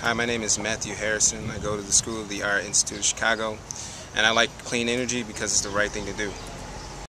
Hi, my name is Matthew Harrison. I go to the School of the Art Institute of Chicago, and I like clean energy because it's the right thing to do.